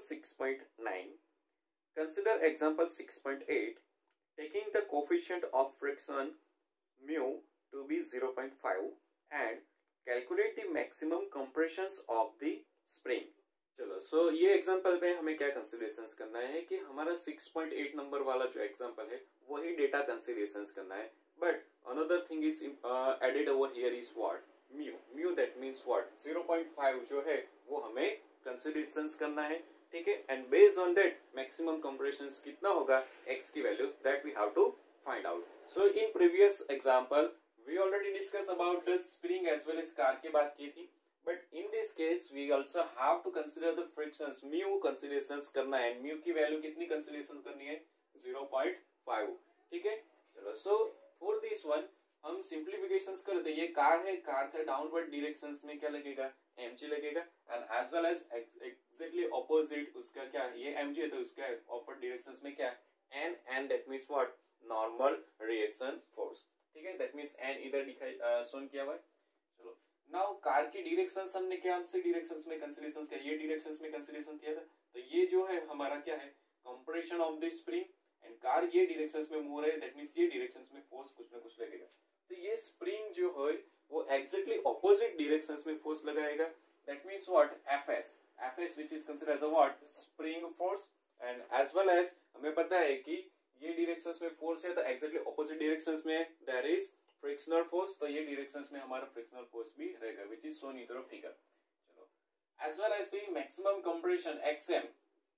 6.9. Consider example 6.8. Taking the coefficient of friction mu to be 0.5 and calculate the maximum compressions of the spring. चलो सो so ये example में हमें क्या considerations करना है कि हमारा 6.8 नंबर वाला जो एग्जांपल है, वही डेटा कंसिडरेशंस करना है but another thing is added over here is what mu mu that means what 0.5 जो है, वो हमें कंसिडरेशंस करना है ठीक है? And based on that maximum compression कितना होगा? एक्स की value that we have to find out so in previous example we already discuss about the spring as well as car की बात की थी. But in this case we also have to consider the frictions mu considerations करना है. Mu की value कितनी consideration करनी है? 0.5 ठीक है? चलो सो फॉर दिस वन हम सिंप्लीफिकेशन करते ये कार है कार का डाउनवर्ड डिरेक्शन में क्या लगेगा? एम लगेगा। And as well as exactly opposite उसका क्या है? ये एम जी है तो उसका ऑपोजिट डिरेक्शन में क्या N N that means what normal reaction force ठीक है? दैट मीन्स एन इधर दिखाई शोन किया हुआ है चलो। नाउ कार की डिरेक्शन हमने क्या से डिरेक्शन में कंसिडरेशन किया? ये डिरेक्शन में कंसिडरेशन किया था। तो ये जो है, हमारा क्या है? Compression of the spring and car ये डिरेक्शन में मूव रहे दैट मीन्स ये डिरेक्शन में फोर्स कुछ ना कुछ लगेगा। तो ये स्प्रिंग जो है वो एग्जैक्टली ऑपोजिट डिरेक्शन में फोर्स लगाएगा। That means what F S F S which is consider as a what spring force and as well as हमें पता है कि ये डिरेक्शन में फोर्स है तो एग्जैक्टली ऑपोजिट डिरेक्शन में देर इज़ फ्रिक्शनल फोर्स तो ये डिरेक्शन में हमारा फ्रिक्शनल फोर्स भी रहेगा which is shown in figure चलो। As well as the maximum compression x m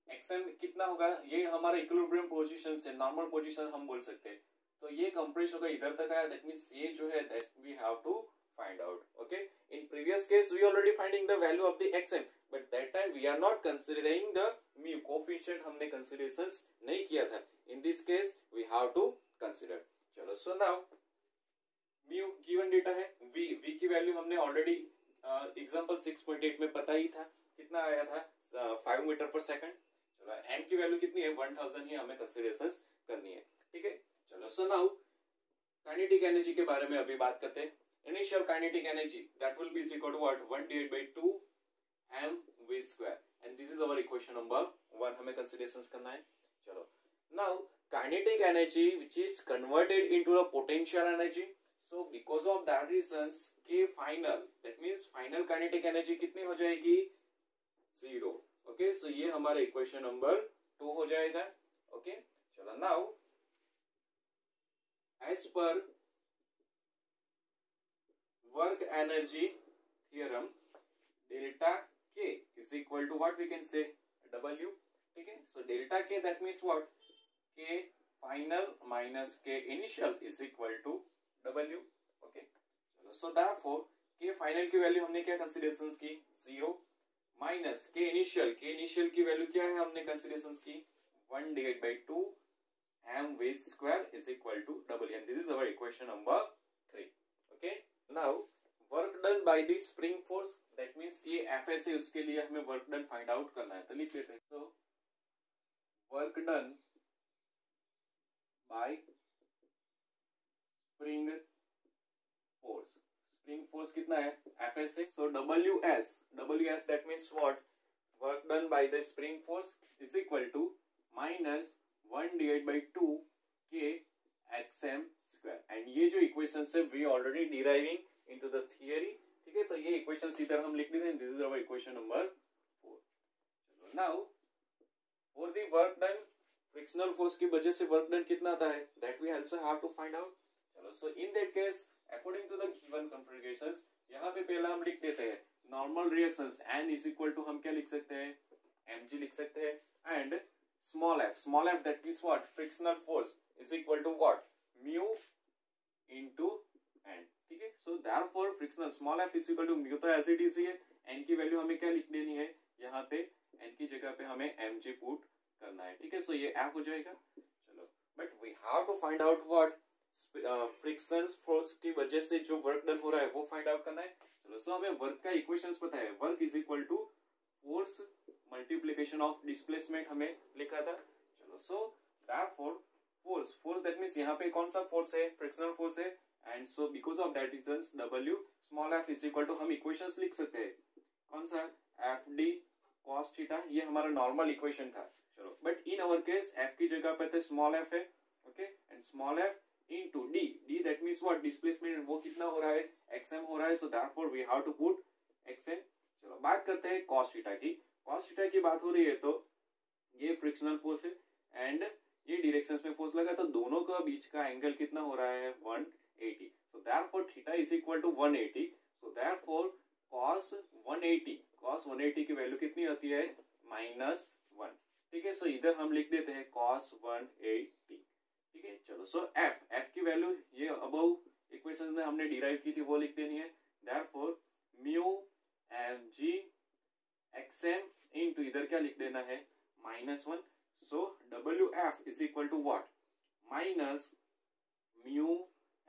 x m कितना होगा? ये हमारा इक्विलिब्रियम पोजीशन से नॉर्मल पोजीशन हम बोल सकते हैं। तो ये कंप्रेशन होगा, इधर तक आया दैट मीन्स ये जो है that we have to find out okay in previous case we already finding the value of the x m but that time we are not considering the mu coefficient हमने consideration नहीं किया था। In this case we have to consider चलो so now mu given data है, v v की value हमने already example 6.8 में पता ही था। कितना आया था? 5 मीटर पर सेकंड चलो, n की वैल्यू कितनी है? 1000 ही हमें कंसिडरेशन करनी है। है सो नाउ काइनेटिक एनर्जी के बारे में अभी बात करते हैं kinetic energy that will be is equal to what 1 divided by 2 m v square and this is our equation number 1 हमें considerations करना है चलो now kinetic energy which is converted into a potential energy so because of that reasons k final that means final kinetic energy कितनी हो जाएगी zero okay so ये हमारा equation number 2 हो जाएगा okay चलो now as per work energy theorem delta K is equal to what we can say W ठीक है? So delta K that means what K final minus K initial is equal to W okay चलो so दर के final की value हमने क्या consideration की? Zero minus K initial K initial की value क्या है हमने कंसिडरेशन की? One divide by two m v square is equal to double and this is our equation number three okay now work done by the spring force that means ये fs है उसके लिए हमें work done find out करना है तो लिख लेते हैं so work done by spring force spring force कितना है fs है so ws ws that means what work done by the spring force is equal to minus 1 divided by 2 k xm square. And ये जो equation है we already deriving into the theory ठीक है? तो ये इक्वेशन इधर हम लिख देते हैं। This is our equation number 4 चलो now for the work done frictional force की वजह से वर्क डन कितना आता है? That we also have to find out चलो so in that case according to the given configurations यहाँ पे पहला हम लिख देते हैं normal reactions n is equal to हम क्या लिख सकते हैं? Mg लिख सकते हैं। And small f. Small f that means what frictional force is equal to what mu into n. ठीक है? So therefore frictional small f is equal to mu तो एज इट इज़ है n की वैल्यू हमें क्या लिख देनी है? यहाँ पे, n की जगह पे हमें mg पुट करना है। ठीक है? सो ये f हो जाएगा। चलो। But we have to find out what friction force की वजह से जो वर्क डन हो रहा है, वो फाइंड आउट करना है। चलो। सो हमें वर्क का इक्वेशंस पता है। Work is equal to force multiplication of displacement हमें लिखा था। चलो so therefore force force that means यहाँ पे कौन सा फोर्स है? फ्रिक्शनल फोर्स है। And so because of that reason W small F is equal to हम इक्वेशंस लिख सकते हैं। कौन सा? एफ़ डी कॉस थीटा ये हमारा नॉर्मल इक्वेशन था। चलो but in our case F की जगह पे तो स्मॉल एफ़ है okay and small F into d d that means what? Displacement, वो कितना हो रहा है? Xm हो रहा है, so therefore we have to put xm चलो, बात करते हैं cos थीटा की। Cos थीटा की बात हो रही है तो ये फ्रिक्शनल फोर्स है एंड ये डिरेक्शन में फोर्स लगा तो दोनों का बीच का एंगल कितना हो रहा है? 180 so, therefore, theta is equal to 180 so, therefore, cos 180 cos 180 की वैल्यू कितनी होती है? माइनस वन ठीक है? सो इधर हम लिख देते हैं कॉस वन एटी ठीक है? चलो सो एफ़ एफ़ की वैल्यू ये अबव इक्वेशन में हमने डिराइव की थी, वो लिख देनी है. Therefore mu m g x m into इधर क्या लिख देना है? Minus one so W F is equal to what minus mu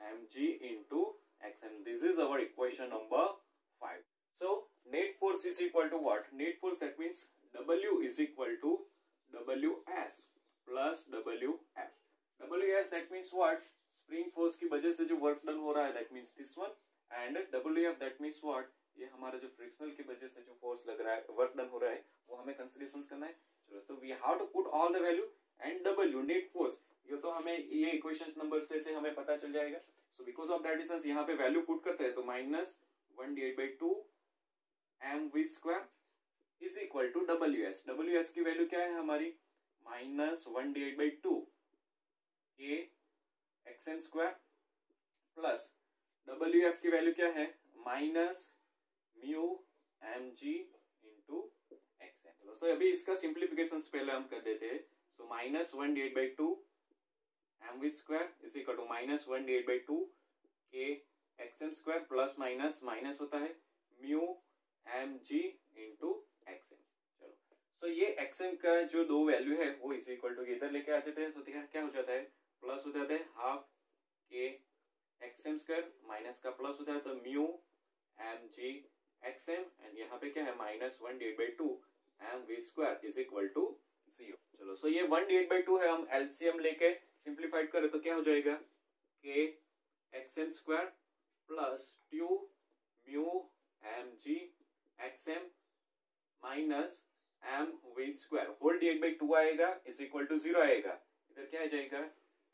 m g into x m this is our equation number five so net force is equal to what net force that means W is equal to W S plus W F W S that means what spring force की वजह से जो work done हो रहा है that means this one and W F that means what ये हमारा जो फ्रिक्शनल की वजह से जो फोर्स लग रहा है वर्क डन हो रहा है, वो हमें कंसिडरेशन करना है। चलो so we have to put all the value and W net force ये तो हमें, ये इक्वेशन नंबर से हमें पता चल जाएगा। So because of that distance यहाँ पे वैल्यू पुट करते हैं तो minus one D by two m v square is equal to W S W S की वैल्यू क्या है हमारी? Minus one D by two A x n square plus W F की वैल्यू क्या है? Minus mu m g into x n तो अभी इसका सिंप्लीफिकेशन पहले हम कर देते हैं। So minus one D eight by two m v square is equal to minus one D eight by two K x m square plus minus minus होता है mu m g into x m चलो। So ये x M का जो दो value है, वो is equal to इधर लेके आ जाते हैं। तो क्या हो जाता है? प्लस हो जाता है half K x m square minus का प्लस हो जाता है तो mu m g x m and यहाँ पे क्या है? Minus one D by two m v square is equal to zero चलो सो ये वन डी बाई टू है, हम एलसीएम लेके सिंप्लीफाइड करें तो क्या हो जाएगा? K x m square plus two mu m g x m minus m v square whole D by two आएगा इज़ इक्वल टू ज़ीरो आएगा. इधर क्या आ जाएगा?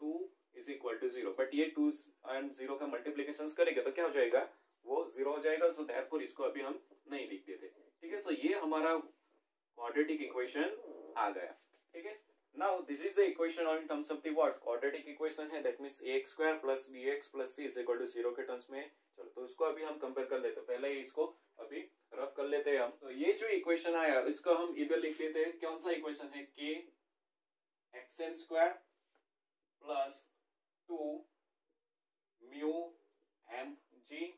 Two is equal to zero but ये टू एंड ज़ीरो का multiplication करेंगे तो क्या हो जाएगा? ज़ीरो हो जाएगा सो देयरफॉर इसको अभी हम नहीं लिख देते। ठीक है? सो ये हमारा क्वाड्रेटिक इक्वेशन आ गया। ठीक है? Now this is the equation on terms of the what quadratic equation है that means ax square plus bx plus c is equal to zero के टर्म्स में। चलो तो इसको अभी हम कंपेयर कर लेते पहले ही इसको अभी रफ कर लेते हैं हम। तो ये जो इक्वेशन आया, इसको हम इधर लिख लेते हैं। कौन सा इक्वेशन है? k xn square plus two mu m g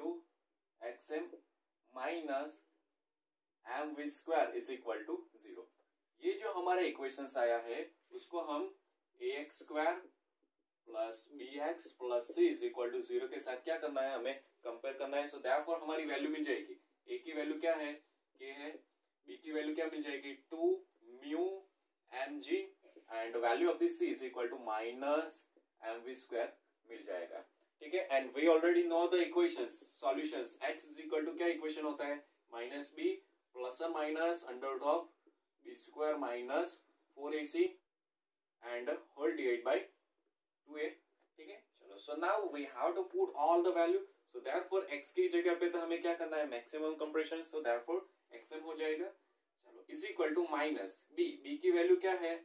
into x m minus m v square is equal to zero ये जो हमारा इक्वेशन आया है उसको हम A x square plus B x plus C is equal to zero के साथ क्या करना है हमें कंपेयर करना है। सो so, देयरफॉर हमारी वैल्यू मिल जाएगी। ए की वैल्यू क्या है? के है। बी की वैल्यू क्या मिल जाएगी? Two mu m g and value of this C is equal to minus m v square मिल जाएगा। ठीक है? And we already know the equations solutions x is equal to क्या इक्वेशन होता है? Minus B plus minus under of B square minus four A C and whole divide by two A ठीक है? चलो so now we have to put all the value so therefore x की जगह पे तो हमें क्या करना है? Maximum compression so therefore xm हो जाएगा। चलो is equal to minus B B की वैल्यू क्या है?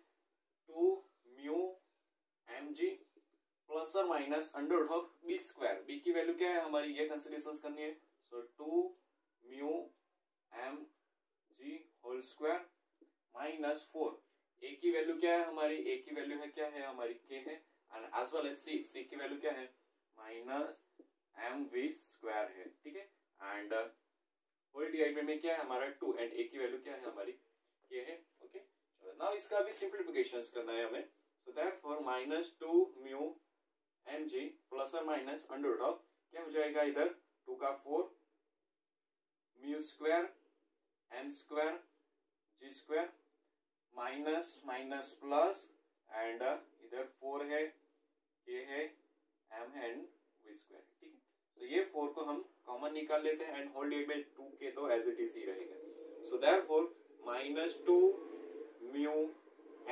Two mu m g plus और minus under root of B square B की वैल्यू क्या है? हमारी ये कंसिडरेशन करनी है. So two mu m g whole square minus four A की वैल्यू क्या है? हमारी ए की वैल्यू है क्या है? हमारी के है. And as well as C C की वैल्यू क्या है? माइनस एम वी स्क्वायर है. ठीक है? एंड होल डिवाइड में क्या है? हमारा टू एंड ए की वैल्यू क्या है? हमारी के है. ओके नाउ इसका भी सिंप्लीफिकेशन करना है हमें. So that for minus two mu m g plus और माइनस अंडर ऑफ़ क्या हो जाएगा इधर? टू का four mu square m square g square minus minus plus and इधर फोर है ये है एम एंड वी स्क्वायर ठीक है? तो ये फोर को हम कॉमन निकाल लेते हैं एंड होल डेट में टू के तो एज इट इज़ ही रहेगा। So there four minus two mu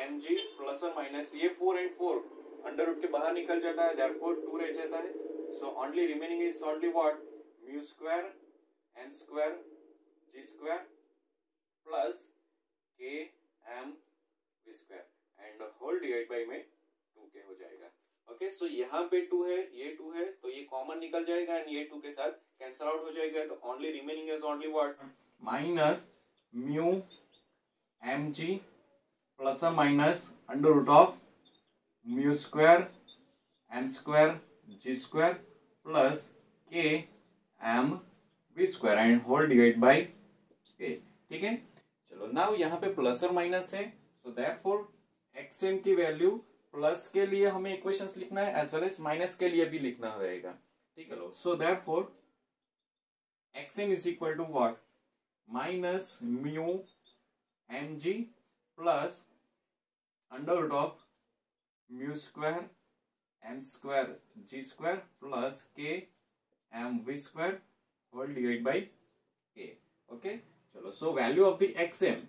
m g plus और माइनस ये four and four under root के बाहर निकल जाता है देर फोर टू रह जाता है। So only remaining is only what mu square N square g square plus K m v square and whole divide by में टू के हो जाएगा? ओके सो यहाँ पे टू है, ये टू है तो ये कॉमन निकल जाएगा एंड ये टू के साथ कैंसल आउट हो जाएगा तो only remaining is only what minus mu m g plus minus under root of mu square m square g square plus K m v square and whole divide by K ठीक है? चलो now यहाँ पे plus और minus है। So four x m की value plus के लिए हमें इक्वेशंस लिखना है एज वेल एज माइनस के लिए भी लिखना होगा ठीक है लो so there four x m is equal to what minus mu m g plus under root of mu square m square g square plus K m v square whole divide by K okay चलो so value of the x m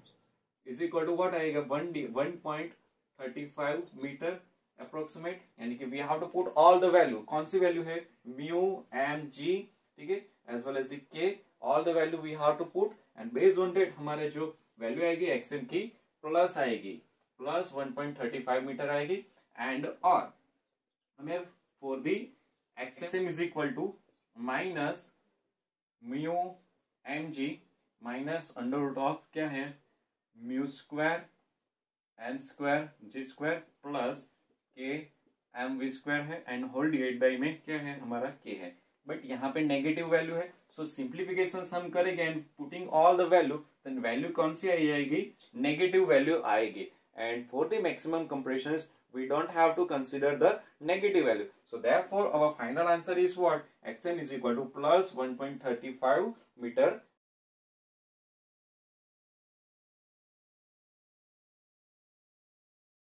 is equal to what आएगा one one point thirty five meter approximate यानी कि we have to put all the value कौन सी value है? Mu M G ठीक है? As well as the K all the value we have to put and based on that हमारे जो value आएगी एक्सएम की प्लस आएगी। Plus one point thirty five metre आएगी। एंड और हमें for the X M is equal to minus mu M G minus under root of क्या है? Mu square N square G square plus K M V square है and whole divide by में क्या है? हमारा के है। बट यहाँ पे नेगेटिव वैल्यू है। सो सिंप्लीफिकेशन हम करेंगे and putting all the value then value कौन सी आई आएगी नेगेटिव वैल्यू आएगी। And for the maximum compression we don't have to consider the negative value. So therefore our final answer is what? xm is equal to plus 1.35 meter